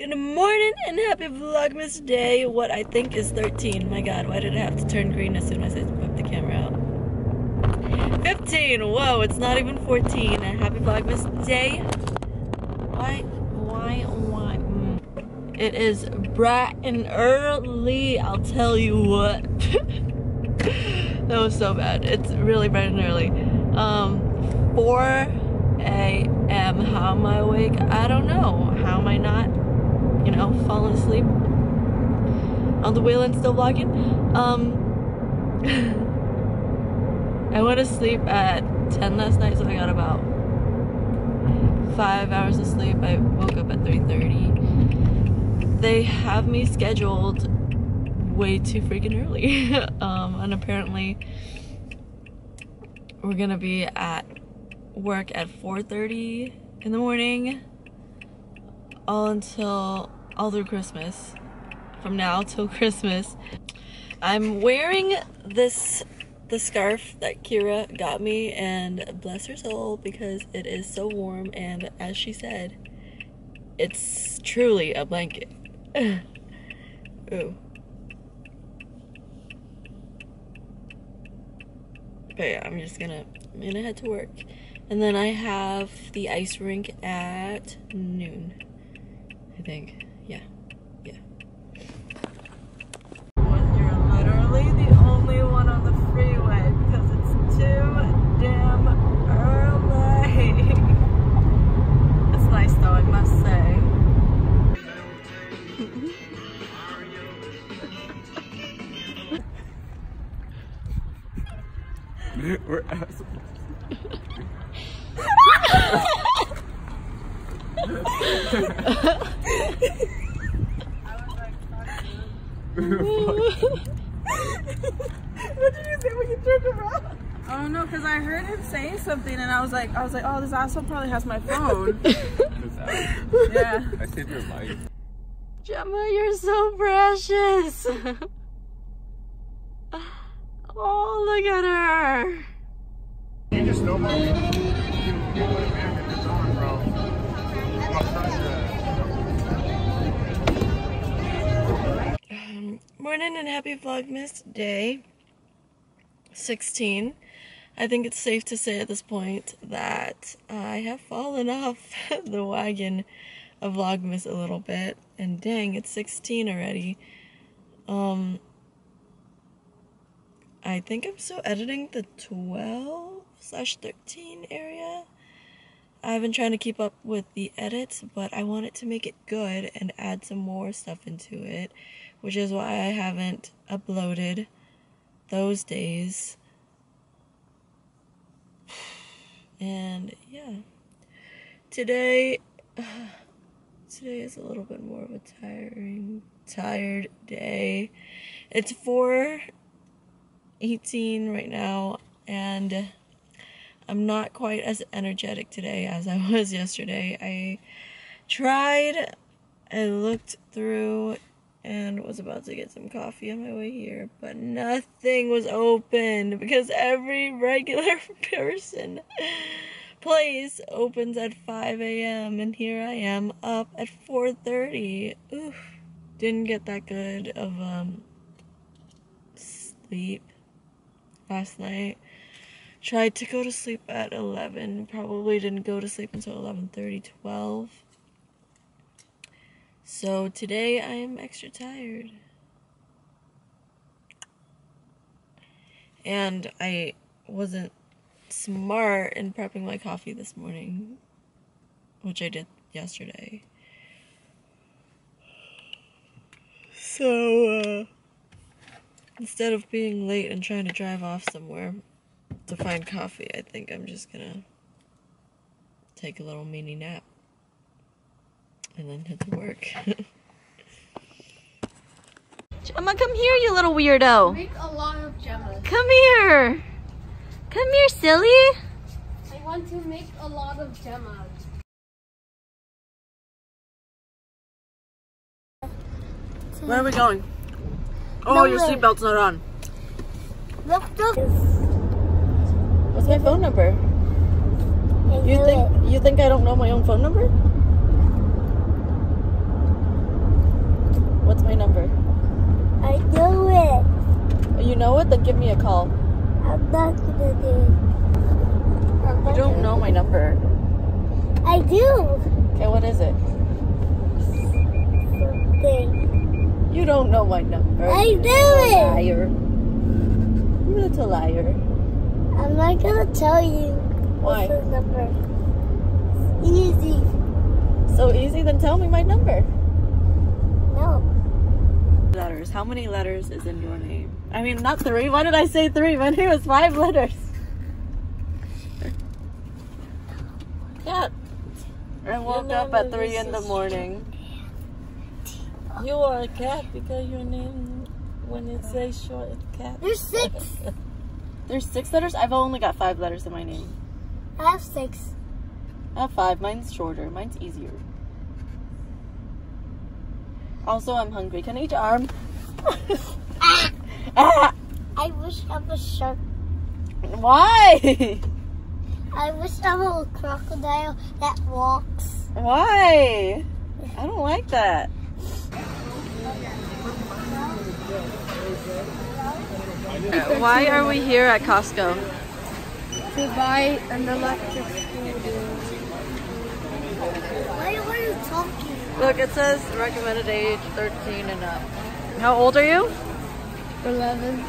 Good morning and happy Vlogmas Day. What I think is 13. My god, why did it have to turn green as soon as I whipped the camera out? 15. Whoa, it's not even 14. Happy Vlogmas Day. Why, why, why? Mm. It is bright and early. I'll tell you what. that was so bad. It's really bright and early. Um, 4 a.m. How am I awake? I don't know. How am I not? You know, falling asleep on the wheel and still vlogging. Um, I went to sleep at 10 last night, so I got about five hours of sleep. I woke up at 3.30. They have me scheduled way too freaking early. um, and apparently we're gonna be at work at 4.30 in the morning all until all through Christmas. From now till Christmas. I'm wearing this the scarf that Kira got me and bless her soul because it is so warm and as she said it's truly a blanket. Ooh. But I'm just gonna I'm gonna head to work. And then I have the ice rink at noon. I think. We're assholes. what did you say when you turned around? Oh no, because I heard him saying something and I was like, I was like, oh, this asshole probably has my phone. yeah. I saved your life. Gemma, you're so precious. oh, look at her. You just snowball? You, you would have been if it's on, bro. My Um, morning and happy Vlogmas Day 16. I think it's safe to say at this point that I have fallen off the wagon of Vlogmas a little bit. And dang, it's 16 already. Um, I think I'm still editing the 12 slash 13 area. I've been trying to keep up with the edits, but I wanted to make it good and add some more stuff into it, which is why I haven't uploaded those days. And yeah, today, today is a little bit more of a tiring, tired day. It's 4:18 right now, and I'm not quite as energetic today as I was yesterday. I tried, I looked through and was about to get some coffee on my way here, but nothing was open because every regular person place opens at 5 a.m. and here I am up at 4:30. Oof. Didn't get that good of um sleep last night. Tried to go to sleep at 11. Probably didn't go to sleep until 11:30, 12. So today I am extra tired. And I wasn't smart in prepping my coffee this morning, which I did yesterday. So, uh, instead of being late and trying to drive off somewhere to find coffee, I think I'm just gonna take a little mini nap and then head to work. Gemma, come here, you little weirdo. Make a lot of gemmas. Come here. Come here, silly. I want to make a lot of gemmas. Where are we going? Oh, your seatbelt's not on. What's my phone number? You think you think I don't know my own phone number? What's my number? I know it. You know it? Then give me a call. I'm not gonna do it. You don't know my number. I do. Okay, what is it? Something. You don't know my number. I do You do little it. Liar. You little liar. I'm not gonna tell you Why? what's number. It's easy. So easy, then tell me my number. No. Letters. How many letters is in your name? I mean, not three. Why did I say three? My name is five letters. I woke up at three in the morning. You are a cat because your name, when it says short, it's cat. There's six. There's six letters? I've only got five letters in my name. I have six. I have five. Mine's shorter. Mine's easier. Also, I'm hungry. Can I eat your arm? ah, I wish I was shark. why? I wish I was a crocodile that walks. Why? I don't like that. Why are we here at Costco? To buy an electric scooter. Why are you talking? Look, it says recommended age 13 and up. How old are you? 11.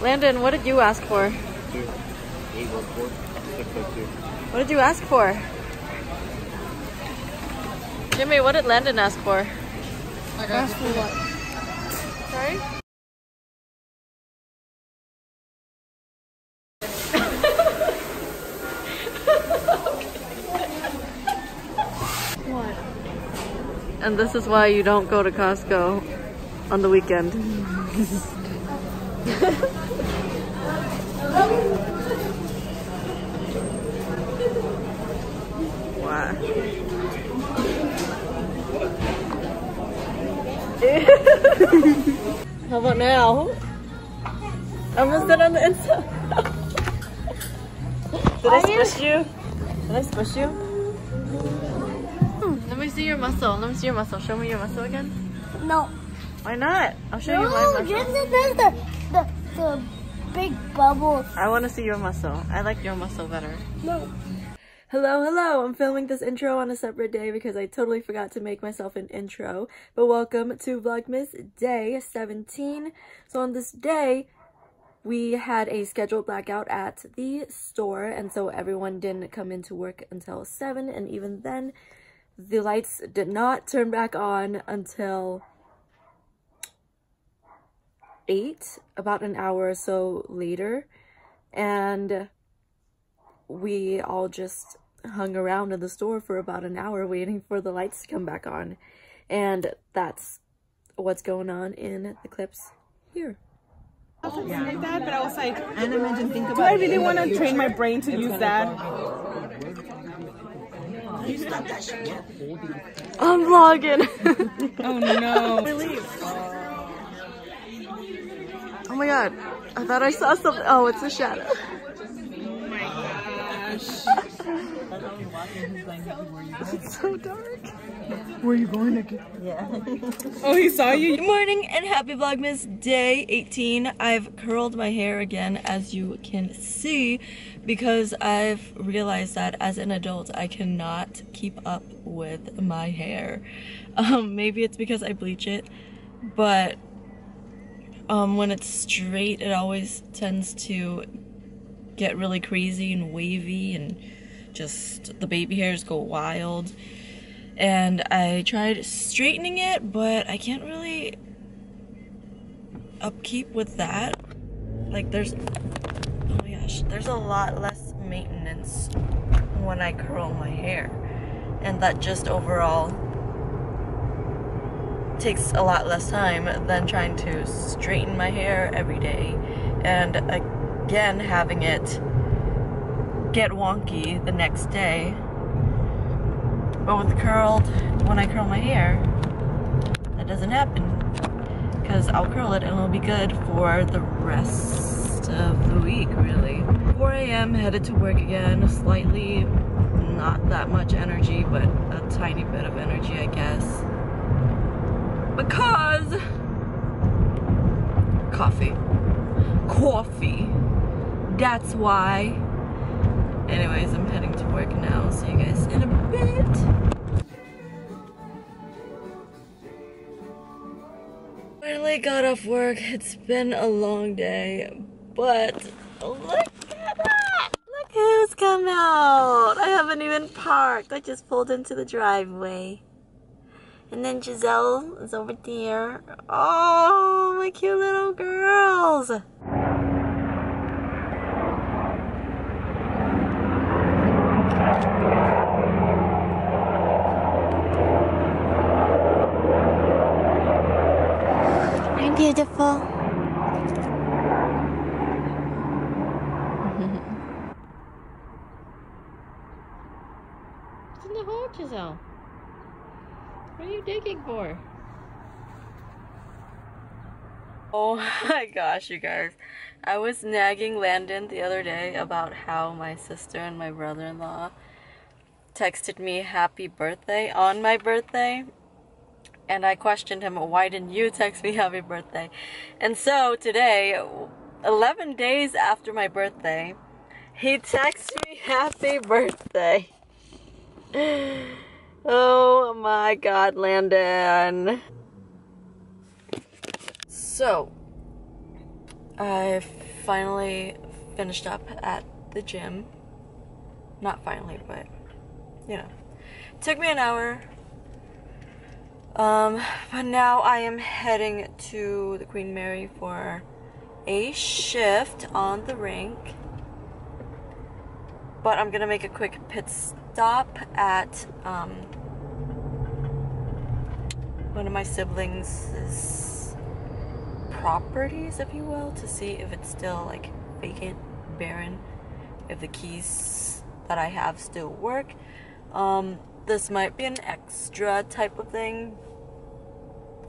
Landon, what did you ask for? What did you ask for? Jimmy, what did Landon ask for? Ask for what? Sorry? what? And this is why you don't go to Costco on the weekend. Why? How about now? I'm gonna sit on the inside. Did I squish you? Did I squish you? Hmm, Let me see your muscle. Let me see your muscle. Show me your muscle again. No. Why not? I'll show you my muscle. just the, the, the, the big bubbles. I want to see your muscle. I like your muscle better. No. Hello, hello. I'm filming this intro on a separate day because I totally forgot to make myself an intro. But welcome to Vlogmas Day 17. So on this day, we had a scheduled blackout at the store and so everyone didn't come into work until 7 and even then the lights did not turn back on until 8 about an hour or so later and we all just hung around in the store for about an hour waiting for the lights to come back on and that's what's going on in the clips here like that, but I was like, and imagine think about do I really want to train my brain to use that? I'm vlogging. Oh no. oh my god. I thought I saw something. Oh, it's a shadow. It's so dark. Where are you going again? Yeah. Oh, he saw you? Good morning and happy Vlogmas day 18. I've curled my hair again as you can see because I've realized that as an adult I cannot keep up with my hair. Um, maybe it's because I bleach it, but um, when it's straight it always tends to get really crazy and wavy and just the baby hairs go wild and I tried straightening it, but I can't really upkeep with that. Like there's, oh my gosh, there's a lot less maintenance when I curl my hair. And that just overall takes a lot less time than trying to straighten my hair every day. And again, having it get wonky the next day but with curled, when I curl my hair, that doesn't happen. Because I'll curl it and it'll be good for the rest of the week, really. 4 a.m. headed to work again. Slightly, not that much energy, but a tiny bit of energy, I guess. Because coffee. Coffee. That's why. Anyways, I'm heading to work now. See you guys in a bit. Finally got off work. It's been a long day, but look at that! Look who's come out! I haven't even parked. I just pulled into the driveway. And then Giselle is over there. Oh, my cute little girls! I'm beautiful. What's in the hole, Giselle? What are you digging for? Oh my gosh, you guys. I was nagging Landon the other day about how my sister and my brother in law texted me happy birthday on my birthday. And I questioned him, why didn't you text me happy birthday? And so today, 11 days after my birthday, he texted me happy birthday. Oh my god, Landon. So, I finally finished up at the gym. Not finally, but you know. Took me an hour. Um, but now I am heading to the Queen Mary for a shift on the rink. But I'm gonna make a quick pit stop at um, one of my siblings' properties, if you will, to see if it's still like vacant, barren, if the keys that I have still work. Um, this might be an extra type of thing,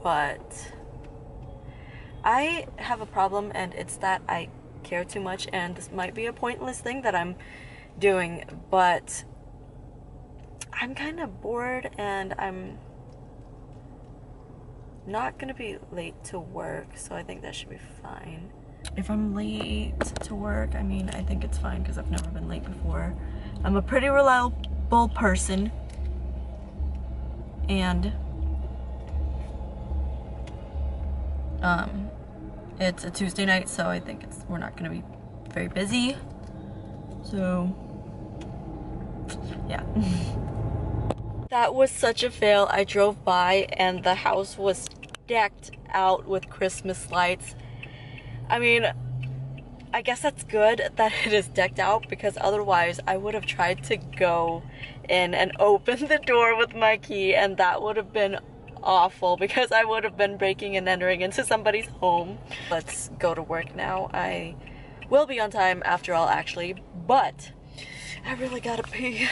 but I have a problem, and it's that I care too much, and this might be a pointless thing that I'm doing, but I'm kind of bored and I'm not gonna be late to work, so I think that should be fine. If I'm late to work, I mean, I think it's fine because I've never been late before. I'm a pretty reliable person, and um, it's a Tuesday night, so I think it's we're not gonna be very busy. So, yeah. that was such a fail. I drove by and the house was decked out with Christmas lights. I mean, I guess that's good that it is decked out because otherwise I would have tried to go in and open the door with my key and that would have been awful because I would have been breaking and entering into somebody's home. Let's go to work now. I will be on time after all actually, but I really gotta pee.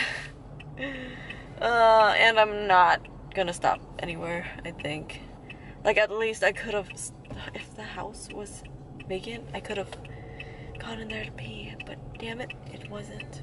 Uh, and I'm not gonna stop anywhere, I think. Like, at least I could have, if the house was vacant, I could have gone in there to pee, but damn it, it wasn't.